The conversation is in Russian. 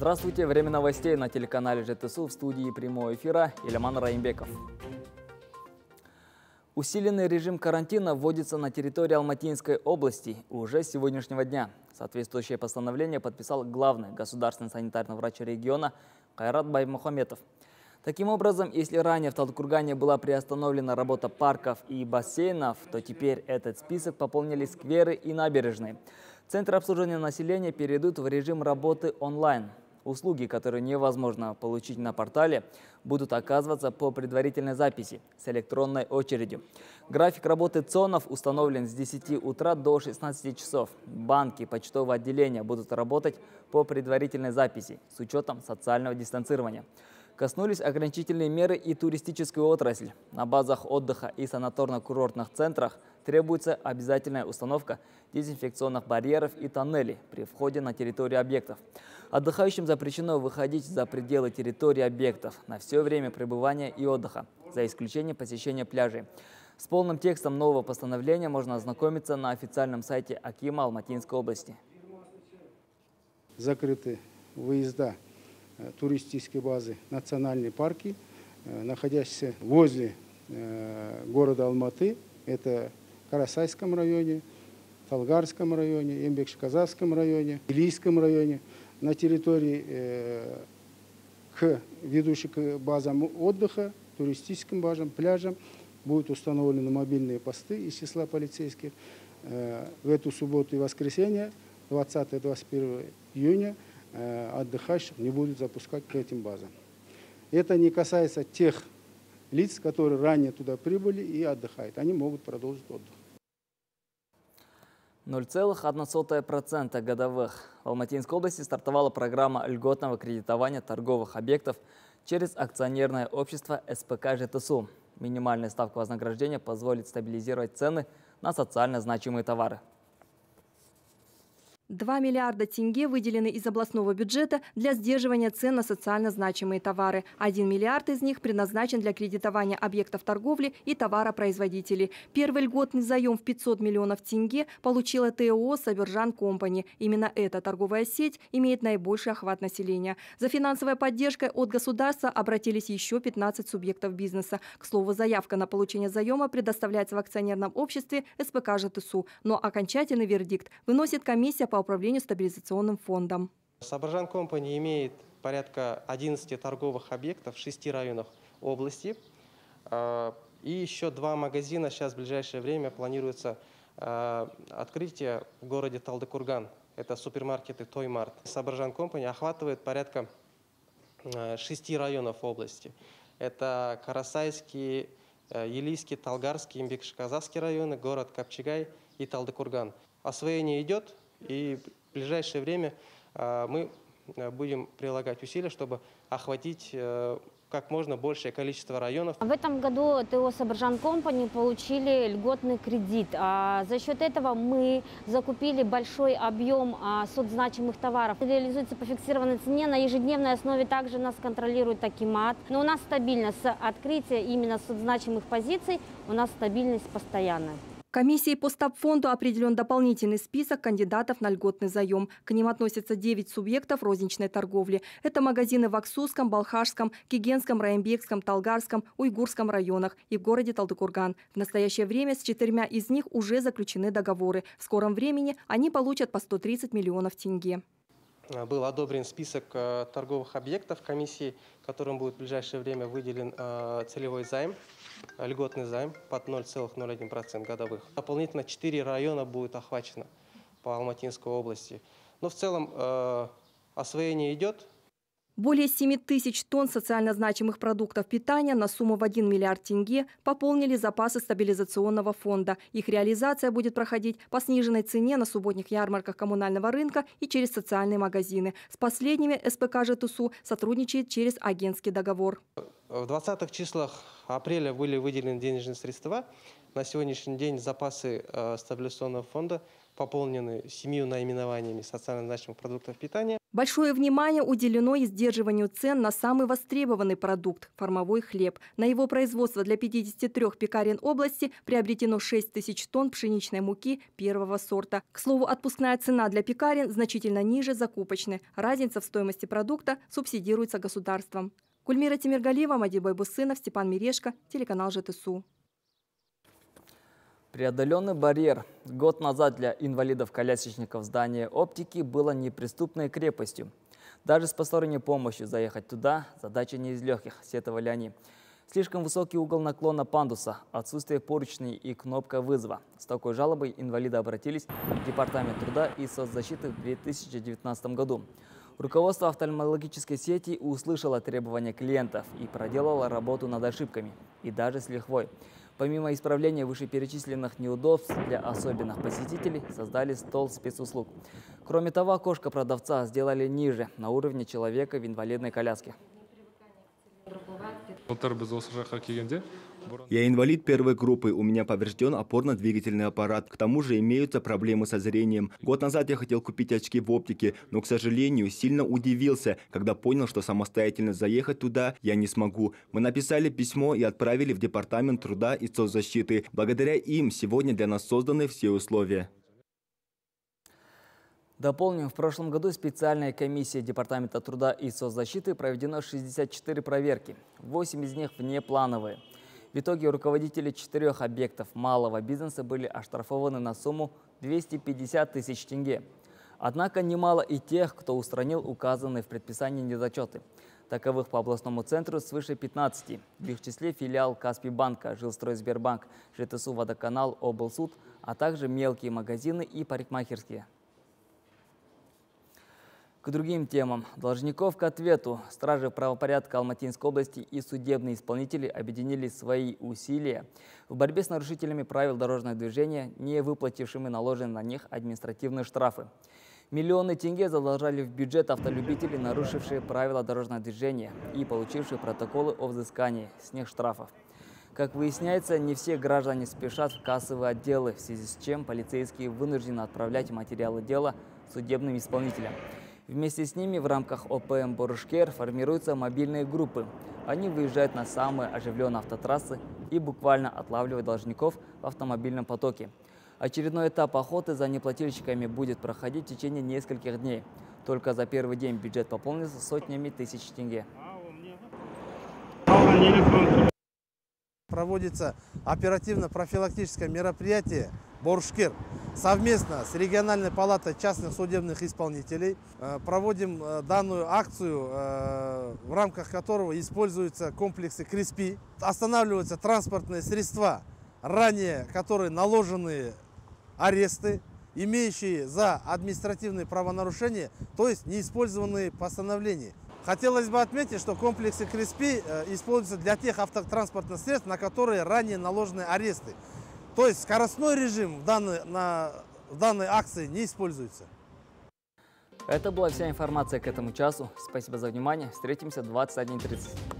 Здравствуйте, время новостей на телеканале ЖТСУ в студии прямого эфира Иляман Раимбеков. Усиленный режим карантина вводится на территории Алматинской области уже с сегодняшнего дня. Соответствующее постановление подписал главный государственный санитарный врач региона Кайрат Баймухаметов. Таким образом, если ранее в Талдыкургане была приостановлена работа парков и бассейнов, то теперь этот список пополнили скверы и набережные. Центры обслуживания населения перейдут в режим работы онлайн. Услуги, которые невозможно получить на портале, будут оказываться по предварительной записи с электронной очередью. График работы ЦОНов установлен с 10 утра до 16 часов. Банки, почтовые отделения будут работать по предварительной записи с учетом социального дистанцирования. Коснулись ограничительные меры и туристическую отрасль. На базах отдыха и санаторно-курортных центрах требуется обязательная установка дезинфекционных барьеров и тоннелей при входе на территорию объектов. Отдыхающим запрещено выходить за пределы территории объектов на все время пребывания и отдыха, за исключением посещения пляжей. С полным текстом нового постановления можно ознакомиться на официальном сайте Акима Алматинской области. Закрыты выезда Э, туристические базы, национальные парки, э, находящиеся возле э, города Алматы. Это Карасайском районе, Талгарском районе, Эмбекш-Казахском районе, Илийском районе. На территории к ведущих к базам отдыха, туристическим базам, пляжам будут установлены мобильные посты из числа полицейских. В эту субботу и воскресенье, 20-21 июня, Э, отдыхающих не будут запускать к этим базам. Это не касается тех лиц, которые ранее туда прибыли и отдыхают. Они могут продолжить отдых. 0,1% годовых. В Алматинской области стартовала программа льготного кредитования торговых объектов через акционерное общество СПК ЖТСУ. Минимальная ставка вознаграждения позволит стабилизировать цены на социально значимые товары. 2 миллиарда тенге выделены из областного бюджета для сдерживания цен на социально значимые товары. 1 миллиард из них предназначен для кредитования объектов торговли и товаропроизводителей. Первый льготный заем в 500 миллионов тенге получила ТО «Сабержан Компани». Именно эта торговая сеть имеет наибольший охват населения. За финансовой поддержкой от государства обратились еще 15 субъектов бизнеса. К слову, заявка на получение заема предоставляется в акционерном обществе СПК ЖТСУ. Но окончательный вердикт выносит комиссия по управлению стабилизационным фондом. Сабаржан Компани имеет порядка 11 торговых объектов в 6 районах области. А, и еще два магазина сейчас в ближайшее время планируется а, открытие в городе Талдыкурган. Это супермаркеты Тоймарт. Сабаржан Компани охватывает порядка 6 а, районов области. Это Карасайский, Елийский, Талгарский, Имбекшказахский районы, город Капчигай и Талдыкурган. Освоение идет, и в ближайшее время а, мы а, будем прилагать усилия, чтобы охватить э, как можно большее количество районов. В этом году ТО Сабаржан Компани получили льготный кредит. А за счет этого мы закупили большой объем соцзначимых товаров. Реализуется по фиксированной цене. На ежедневной основе также нас контролирует Акимат. Но у нас стабильность с открытия именно соцзначимых позиций, у нас стабильность постоянная. Комиссией по стабфонду определен дополнительный список кандидатов на льготный заем. К ним относятся 9 субъектов розничной торговли. Это магазины в Аксусском, Балхашском, Кигенском, Раимбекском, Талгарском, Уйгурском районах и в городе Талдыкурган. В настоящее время с четырьмя из них уже заключены договоры. В скором времени они получат по 130 миллионов тенге. Был одобрен список э, торговых объектов комиссии, которым будет в ближайшее время выделен э, целевой займ льготный займ под 0,01% годовых. Дополнительно 4 района будет охвачено по Алматинской области. Но в целом э, освоение идет, более 7 тысяч тонн социально значимых продуктов питания на сумму в 1 миллиард тенге пополнили запасы стабилизационного фонда. Их реализация будет проходить по сниженной цене на субботних ярмарках коммунального рынка и через социальные магазины. С последними СПК ЖТСУ сотрудничает через агентский договор. В 20-х числах апреля были выделены денежные средства. На сегодняшний день запасы э, стабилизационного фонда пополнены семью наименованиями социально значимых продуктов питания. Большое внимание уделено и сдерживанию цен на самый востребованный продукт – формовой хлеб. На его производство для 53 пекарен области приобретено 6 тысяч тонн пшеничной муки первого сорта. К слову, отпускная цена для пекарен значительно ниже закупочной. Разница в стоимости продукта субсидируется государством. Кульмира Тимиргалиева, Мадиб Байбусынов, Степан Мирешко, телеканал ЖТСУ. Преодоленный барьер год назад для инвалидов-колясочников здания оптики было неприступной крепостью. Даже с посторонней помощью заехать туда – задача не из легких, сетовали они. Слишком высокий угол наклона пандуса, отсутствие поручней и кнопка вызова. С такой жалобой инвалиды обратились в Департамент труда и соцзащиты в 2019 году. Руководство офтальмологической сети услышало требования клиентов и проделало работу над ошибками, и даже с лихвой. Помимо исправления вышеперечисленных неудобств для особенных посетителей, создали стол спецуслуг. Кроме того, окошко продавца сделали ниже, на уровне человека в инвалидной коляске. Я инвалид первой группы, у меня поврежден опорно-двигательный аппарат. К тому же имеются проблемы со зрением. Год назад я хотел купить очки в оптике, но, к сожалению, сильно удивился, когда понял, что самостоятельно заехать туда я не смогу. Мы написали письмо и отправили в Департамент труда и соцзащиты. Благодаря им сегодня для нас созданы все условия. Дополним, в прошлом году специальная комиссия Департамента труда и соцзащиты проведено 64 проверки. 8 из них внеплановые. В итоге руководители четырех объектов малого бизнеса были оштрафованы на сумму 250 тысяч тенге. Однако немало и тех, кто устранил указанные в предписании недочеты. Таковых по областному центру свыше 15. В их числе филиал Каспий банка, Жилстройсбербанк, ЖТСУ Водоканал, Облсуд, а также мелкие магазины и парикмахерские. К другим темам. Должников к ответу. Стражи правопорядка Алматинской области и судебные исполнители объединили свои усилия в борьбе с нарушителями правил дорожного движения, не выплатившими наложенные на них административные штрафы. Миллионы тенге задолжали в бюджет автолюбители, нарушившие правила дорожного движения и получившие протоколы о взыскании с них штрафов. Как выясняется, не все граждане спешат в кассовые отделы, в связи с чем полицейские вынуждены отправлять материалы дела судебным исполнителям. Вместе с ними в рамках ОПМ «Борушкер» формируются мобильные группы. Они выезжают на самые оживленные автотрассы и буквально отлавливают должников в автомобильном потоке. Очередной этап охоты за неплательщиками будет проходить в течение нескольких дней. Только за первый день бюджет пополнится сотнями тысяч тенге. Проводится оперативно-профилактическое мероприятие Борушкер совместно с региональной палатой частных судебных исполнителей э, проводим э, данную акцию, э, в рамках которого используются комплексы Криспи. Останавливаются транспортные средства, ранее которые наложены аресты, имеющие за административные правонарушения, то есть неиспользованные постановления. Хотелось бы отметить, что комплексы Криспи используются для тех автотранспортных средств, на которые ранее наложены аресты. То есть скоростной режим в данной, на, в данной акции не используется. Это была вся информация к этому часу. Спасибо за внимание. Встретимся в 21.30.